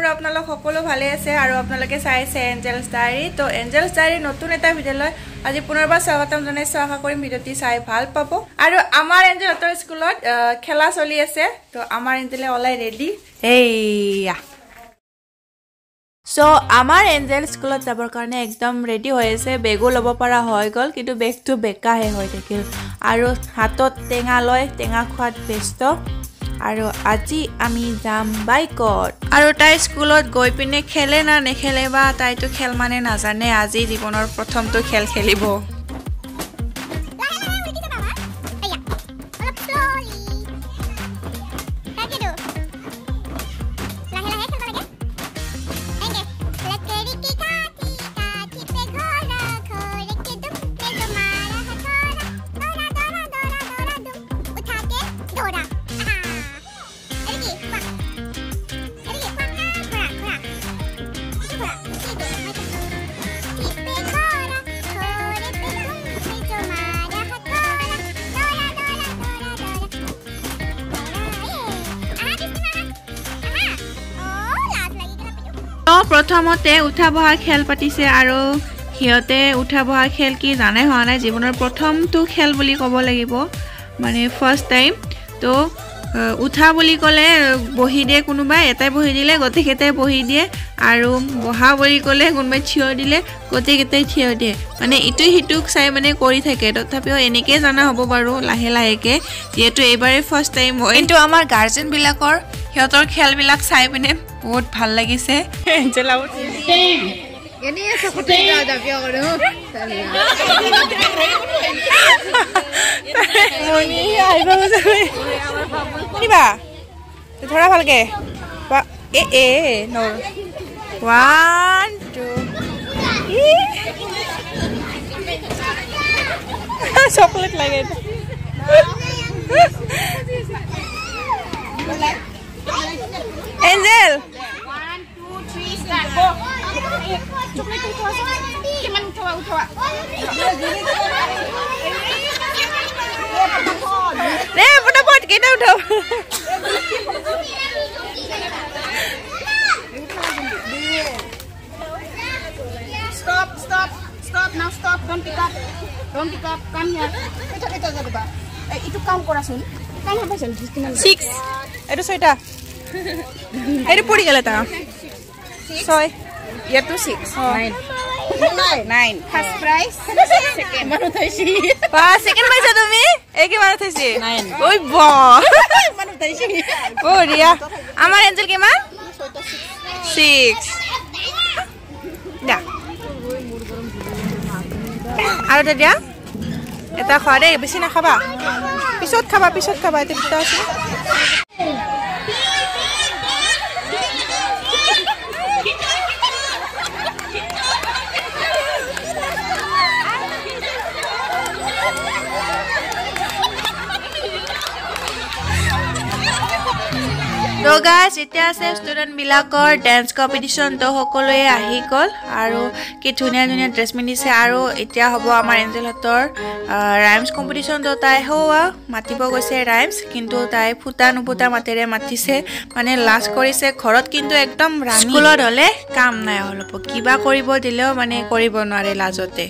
কৰোঁ আপোনালোক সকলো ভালে আছে আৰু আপোনালোকে চাইছে এঞ্জেলছ ডায়েৰী তো এঞ্জেলছ ডায়েৰী নতুন এটা ভিডিঅ'লৈ আজি পুনৰবাৰ স্বাগতম জনাইছোঁ। আশা কৰিম ভিডিঅ'টি চাই ভাল পাব। আৰু আমাৰ এঞ্জেলহঁতৰ স্কুলত খেলা চলি আছে। তো আমাৰ এঞ্জেলে ওলাই ৰেডি এইয়া। চ' আমাৰ এঞ্জেল স্কুলত যাবৰ কাৰণে একদম ৰেডি হৈ আছে। বেগো ল'ব পৰা হৈ গ'ল কিন্তু বেগটো বেকাহে হৈ থাকিল। আৰু হাতত টেঙা লৈ টেঙা খোৱাত ব্যস্ত। আৰু আজি আমি যাম বাইকত। আৰু তাই স্কুলত গৈ পিনে খেলে না নেখেলে বা তাইতো খেল মানে নাজানে আজি জীৱনৰ প্ৰথমটো খেল খেলিব। প্ৰথমতে উঠা বহা খেল পাতিছে আৰু সিহঁতে উঠা বহা খেল কি জানে হোৱা নাই জীৱনৰ প্ৰথমটো খেল বুলি ক'ব লাগিব। মানে ফাৰ্ষ্ট টাইম তো উঠা বুলি ক'লে বহি দিয়ে কোনোবাই এটাই বহি দিলে গোটেইকেইটাই বহি দিয়ে আৰু বহা বুলি ক'লে কোনোবাই থিয় দিলে গোটেইকেইটাই থিয় দিয়ে। মানে ইটো সিটোক চাই মানে কৰি থাকে তথাপিও এনেকৈ জনা হ'ব বাৰু লাহে লাহেকৈ যিহেতু এইবাৰেই ফাৰ্ষ্ট টাইম হয়। কিন্তু আমাৰ গাৰ্জেনবিলাকৰ সিহঁতৰ খেলবিলাক চাই পিনে বহুত ভাল লাগিছে। কিবা? ধৰা ভালকে। এ এ নৰ ওৱান টু চকলেট লাগে এইটো। এঞ্জেল ৰে ফটাফট কেইটা উঠাও Stop, stop, stop, now stop, don't pick up. Don't pick up, come here. Ito, ito, ito, diba? Eh, ito count কৰাচোন কাম ছিক্স এইটো ছয়টা এইটো পৰি গ'লে তাৰ ছয় ইয়াতো ছিক্স অঁ। Nine nine first prize second মানুহ থৈছি বা ছেকেণ্ড পাইছা তুমি এই কিমান উঠাইছে Nine. ঐ ব মানুহ থৈছি বঢ়িয়া আমাৰ এঞ্জেল কিমান ছিক্স আৰু এটা দিয়া এটা খোৱা দেই বেছি নাখাবা পিছত খাবা পিছত খাবা এতিয়া দুটা আছে তো গাইজ এতিয়া আছে ষ্টুডেণ্টবিলাকৰ ডেন্স কম্পিটিশ্যন তো সকলোৱে আহি গ'ল আৰু কি ধুনীয়া ধুনীয়া ড্ৰেছ পিন্ধিছে আৰু এতিয়া হ'ব আমাৰ এঞ্জেলহঁতৰ ৰাইমছ কম্পিটিশ্যন তো তাই হোৱা মাতিব গৈছে ৰাইমছ কিন্তু তাই ফুটা নুফুটা মাতেৰে মাতিছে মানে লাজ কৰিছে ঘৰত কিন্তু একদম স্কুলত হ'লে কাম নাই অলপ কিবা কৰিব দিলেও মানে কৰিব নোৱাৰে লাজতে।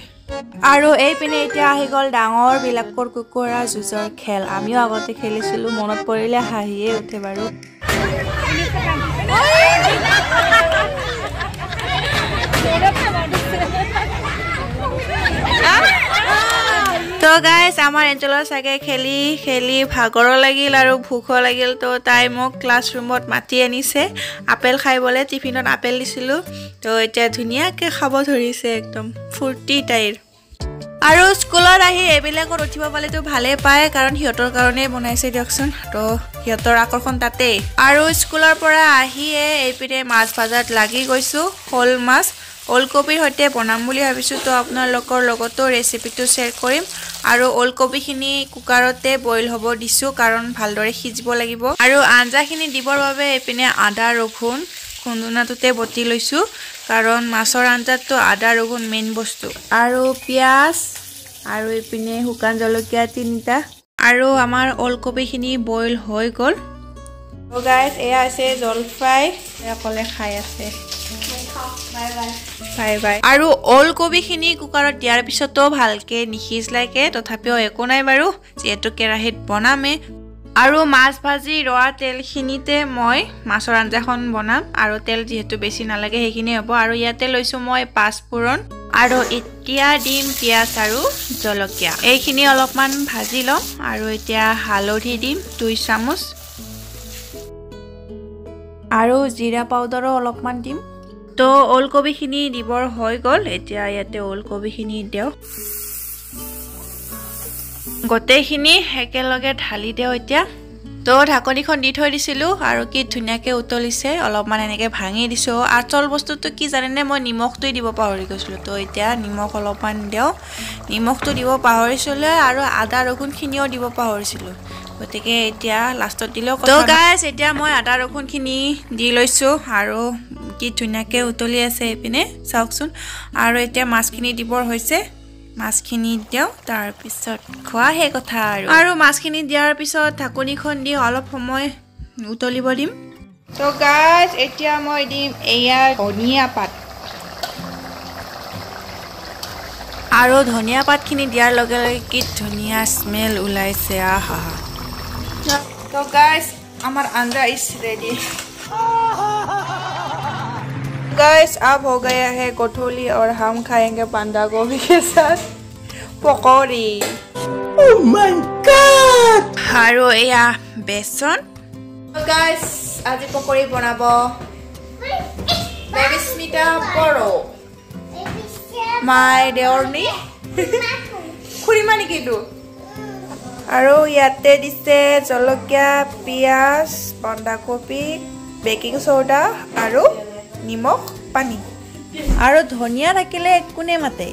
আৰু এই পিনে এতিয়া আহি গ'ল ডাঙৰবিলাকৰ কুকুৰা যুঁজৰ খেল। আমিও আগতে খেলিছিলোঁ মনত পৰিলে হাঁহিয়ে উঠে বাৰু। তো গাইজ আমাৰ এঞ্জেলৰ চাগে খেলি খেলি ভাগৰো লাগিল আৰু ভোকো লাগিল তো তাই মোক ক্লাছৰুমত মাতি আনিছে। আপেল খাইবলৈ টিফিনত আপেল দিছিলোঁ। তো এতিয়া ধুনীয়াকৈ খাব ধৰিছে একদম ফূৰ্তি তাইৰ। আৰু স্কুলত আহি এইবিলাকত উঠিব পালেতো ভালেই পায় কাৰণ সিহঁতৰ কাৰণেই বনাইছে দিয়কচোন। তো সিহঁতৰ আকৰ্ষণ তাতেই। আৰু স্কুলৰ পৰা আহিয়ে এইপিনে মাছ ভাজাত লাগি গৈছোঁ শ'ল মাছ। ওলকবিৰ সৈতে বনাম বুলি ভাবিছোঁ তো আপোনালোকৰ লগতো ৰেচিপিটো শ্বেয়াৰ কৰিম। আৰু ওলকবিখিনি কুকাৰতে বইল হ'ব দিছোঁ কাৰণ ভালদৰে সিজিব লাগিব। আৰু আঞ্জাখিনি দিবৰ বাবে এইপিনে আদা ৰঘুন খুন্দুনাটোতে বটি লৈছোঁ কাৰণ মাছৰ আঞ্জাততো আদা ৰঘুন মেইন বস্তু। আৰু পিঁয়াজ আৰু এইপিনে শুকান জলকীয়া তিনিটা। আৰু আমাৰ ওলকবিখিনি বইল হৈ গ'ল। গাইজ এয়া আছে জলফাই অকলে খাই আছে। Bye bye. আৰু ওলকবিখিনি কুকাৰত দিয়াৰ পিছতো ভালকে নিসিজলাকে তথাপিও একো নাই বাৰু যিহেতু কেৰাহীত বনামে। আৰু মাছ ভাজি ৰোৱা তেলখিনিতে মই মাছৰ আঞ্জাখন বনাম। আৰু তেল যিহেতু বেছি নালাগে সেইখিনি হ'ব। আৰু ইয়াতে লৈছোঁ মই পাঁচফোৰণ আৰু এতিয়া দিম পিঁয়াজ আৰু জলকীয়া। এইখিনি অলপমান ভাজি ল'ম। আৰু এতিয়া হালধি দিম দুই চামুচ। আৰু জিৰা পাউডাৰো অলপমান দিম। তো ওলকবিখিনি দিবৰ হৈ গ'ল। এতিয়া ইয়াতে ওলকবিখিনি দিওঁ গোটেইখিনি একেলগে ঢালি দিওঁ এতিয়া। তো ঢাকনিখন দি থৈ দিছিলোঁ আৰু কি ধুনীয়াকৈ উতলিছে অলপমান এনেকৈ ভাঙি দিছোঁ। আচল বস্তুটো কি জানেনে মই নিমখটোৱে দিব পাহৰি গৈছিলোঁ। তো এতিয়া নিমখ অলপমান দিওঁ। নিমখটো দিব পাহৰিছিলোঁ আৰু আদা ৰগুনখিনিও দিব পাহৰিছিলোঁ। গতিকে এতিয়া লাষ্টত দিলেও তো গাইছ এতিয়া মই আদা ৰগুনখিনি দি লৈছোঁ আৰু কি ধুনীয়াকৈ উতলি আছে এইপিনে চাওকচোন। আৰু এতিয়া মাছখিনি দিবৰ হৈছে। মাছখিনি দিওঁ তাৰপিছত খোৱাহে কথা আৰু। আৰু মাছখিনি দিয়াৰ পিছত ঢাকনিখন দি অলপ সময় উতলিব দিম। তো গাইছ এতিয়া মই দিম এয়া ধনিয়া পাত। আৰু ধনিয়া পাতখিনি দিয়াৰ লগে লগে কি ধুনীয়া স্মেল ওলাইছে আহা। তো গাইছ আমাৰ আঞ্জা ইজ ৰেডি गाइस अब हो गया है कठोली और हम खाएंगे बंदा गोभी के साथ पकौड़ी আৰু এয়া বেচন গাইছ আজি পকৰি বনাব বেবী স্মিতা বড়ো মাই দেৱৰ্ণী খুৰীমা নেকি এইটো আৰু ইয়াতে দিছে জলকীয়া পিঁয়াজ বন্ধাকবি বেকিং চ'ডা আৰু নিমখ পানী। আৰু ধনিয়া থাকিলে কোনে মাতে?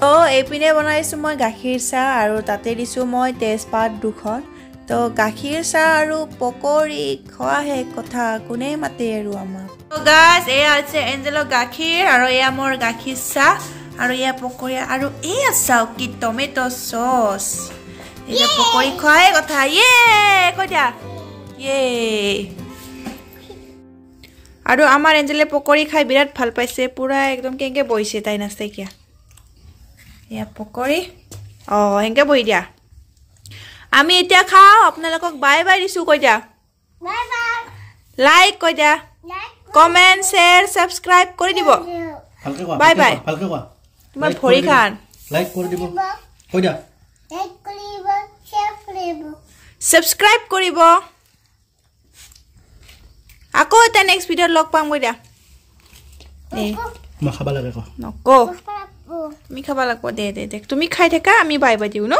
তো এইপিনে বনাইছোঁ মই গাখীৰ চাহ আৰু তাতে দিছোঁ মই তেজপাত দুখন। তো গাখীৰ চাহ আৰু পকৰি খোৱাহে কথা কোনে মাতে আৰু আমাক? গাছ এয়া হৈছে এঞ্জেলৰ গাখীৰ আৰু এয়া মোৰ গাখীৰ চাহ আৰু এয়া পকৰি আৰু এয়া চাওক কি টমেট' চচ। এতিয়া পকৰি খোৱাহে কথা। ইয়ে কৈ দিয়া। ইয়ে আৰু আমাৰ এঞ্জেলে পকৰি খাই বিৰাট ভাল পাইছে পূৰা একদম কেনেকৈ বহিছে তাই নাচাইকিয়া এয়া পকৰি। অঁ এনেকৈ বহি দিয়া। আমি এতিয়া খাওঁ আপোনালোকক বাই বাই দিছোঁ কৈ দিয়া. লাইক কৈ দিয়া। কমেণ্ট শ্বেয়াৰ ছাবস্ক্ৰাইব কৰি দিব। ভালকে কোৱা তোমাৰ ভৰি। খান। লাইক কৰি দিব। কৈ দিয়া। ছাবস্ক্ৰাইব কৰিব। আকৌ এটা নেক্সট ভিডিঅ'ত লগ পাম কৈ দিয়া। মই খাব লাগে নকওঁ। পাপু। তুমি খাব লাগিব। দে দে দে। তুমি খাই থাকা আমি বাই বাই দিওঁ ন?